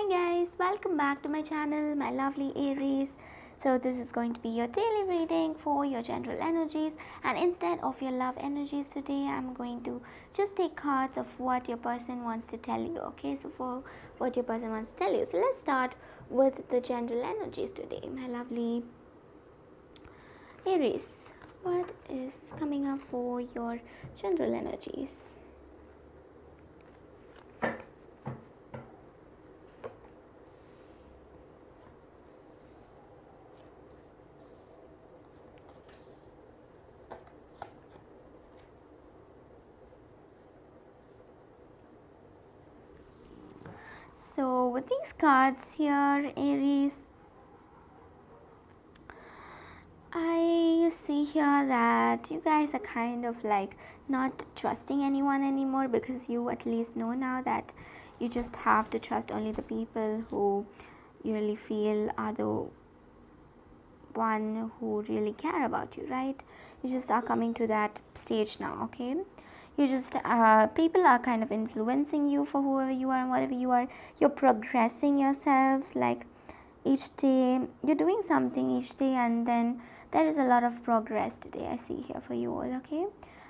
Hi guys, welcome back to my channel, my lovely Aries. So this is going to be your daily reading for your general energies and instead of your love energies today, I'm going to just take cards of what your person wants to tell you. Okay, so for what your person wants to tell you. So let's start with the general energies today, my lovely Aries. What is coming up for your general energies? So with these cards here, Aries, I see here that you guys are kind of like not trusting anyone anymore because you at least know now that you just have to trust only the people who you really feel are the one who really care about you, right? You just are coming to that stage now, okay? You just uh, people are kind of influencing you for whoever you are and whatever you are. You're progressing yourselves like each day you're doing something each day and then there is a lot of progress today i see here for you all okay?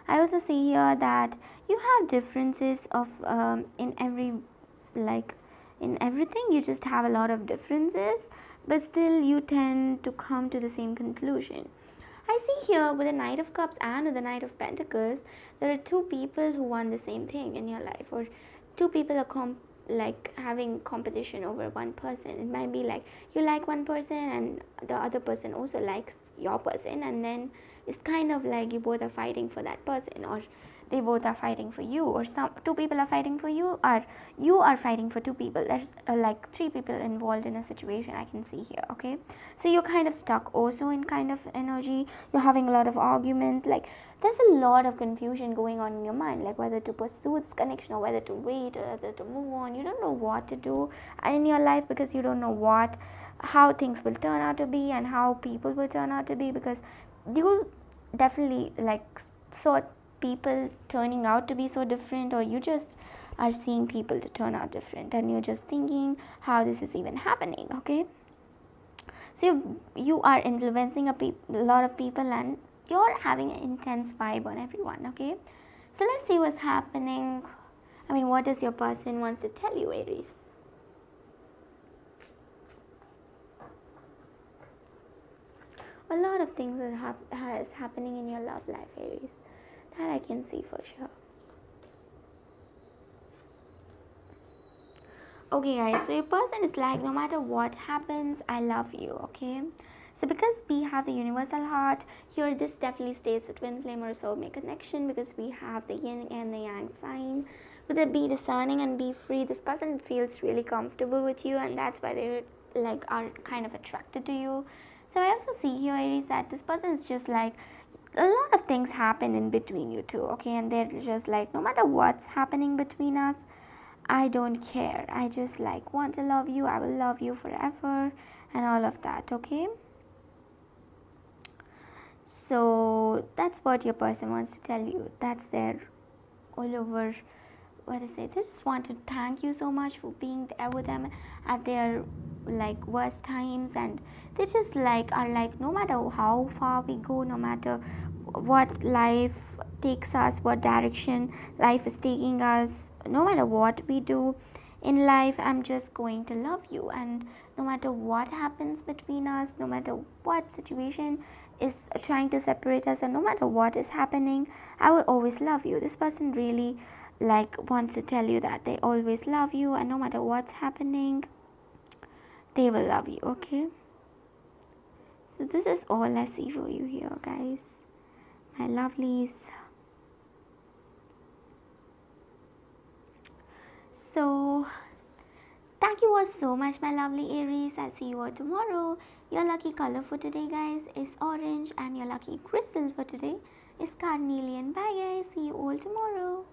I also see here that you have differences of um, in every like in everything you just have a lot of differences but still you tend to come to the same conclusion I see here with the Knight of Cups and with the Knight of Pentacles, there are two people who want the same thing in your life, or two people are comp- like having competition over one person. It might be like you like one person and the other person also likes your person, and then it's kind of like you both are fighting for that person, or they both are fighting for you or some two people are fighting for you or you are fighting for two people. There's uh, like three people involved in a situation i can see here okay? So you're kind of stuck also in kind of energy. You're having a lot of arguments. Like there's a lot of confusion going on in your mind like whether to pursue this connection or whether to wait or whether to move on. You don't know what to do in your life because you don't know what how things will turn out to be and how people will turn out to be because you definitely like sort people turning out to be so different or you just are seeing people to turn out different and you're just thinking how this is even happening okay? So you, you are influencing a, lot of people and you're having an intense vibe on everyone okay? So let's see what's happening. I mean what does your person wants to tell you aries? A lot of things hap- is happening in your love life aries that I can see for sure. Okay, guys, so your person is like, no matter what happens, I love you, okay? So, because we have the universal heart, here this definitely states a twin flame or soulmate connection because we have the yin and the yang sign. With it be discerning and be free, this person feels really comfortable with you, and that's why they like are kind of attracted to you. So, I also see here, Aries, that this person is just like a lot of things happen in between you two, okay? And they're just like, no matter what's happening between us, I don't care. I just like want to love you. I will love you forever and all of that, okay? So that's what your person wants to tell you. That's their all over what I say. They just want to thank you so much for being there with them at their like worst times and they just like are like no matter how far we go no matter what life takes us what direction life is taking us no matter what we do in life i'm just going to love you. And no matter what happens between us no matter what situation is trying to separate us and no matter what is happening i will always love you. This person really like wants to tell you that they always love you and no matter what's happening they will love you okay? So this is all i see for you here guys. My lovelies. So thank you all so much my lovely aries. I'll see you all tomorrow. Your lucky color for today guys is orange and your lucky crystal for today is carnelian. Bye guys. See you all tomorrow